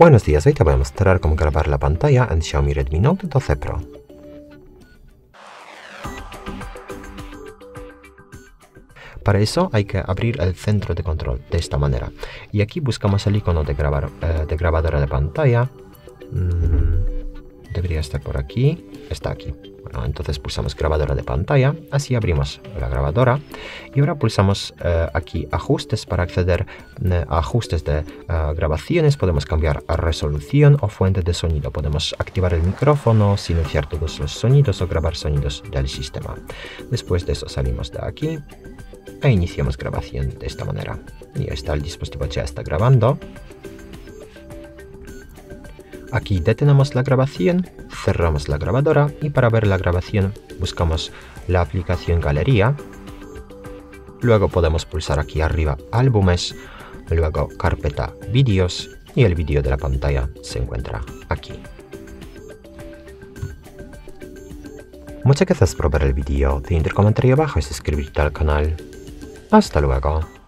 Buenos días, hoy te voy a mostrar cómo grabar la pantalla en Xiaomi Redmi Note 12 Pro. Para eso hay que abrir el centro de control de esta manera. Y aquí buscamos el icono de, grabar, eh, de grabadora de pantalla. Mm, debería estar por aquí. Está aquí. Bueno, entonces pulsamos grabadora de pantalla, así abrimos la grabadora y ahora pulsamos eh, aquí ajustes para acceder eh, a ajustes de eh, grabaciones, podemos cambiar a resolución o fuente de sonido, podemos activar el micrófono, silenciar todos los sonidos o grabar sonidos del sistema. Después de eso salimos de aquí e iniciamos grabación de esta manera. Y está el dispositivo ya está grabando. Aquí detenemos la grabación, cerramos la grabadora y para ver la grabación buscamos la aplicación Galería. Luego podemos pulsar aquí arriba Álbumes, luego Carpeta Vídeos y el vídeo de la pantalla se encuentra aquí. Muchas gracias por ver el vídeo, te comentario abajo y suscribirte al canal. Hasta luego.